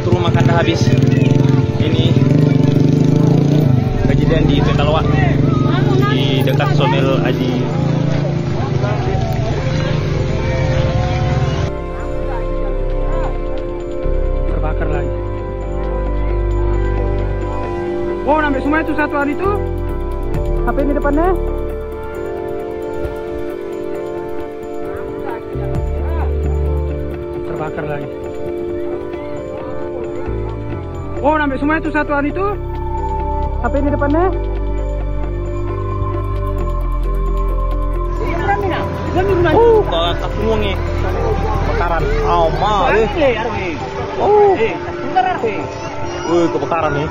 makan dah habis. Ini kejadian di Tekalwa di dekat Somel Aji. Terbakar lagi. Oh, sampai semua itu satuan itu? HP ini depannya? Terbakar lagi. Oh, sampai semua itu satuan itu? HP ini depannya? Oh, kakak semua nih. Kebakaran. Oh, ma, eh. Oh, kebakaran nih.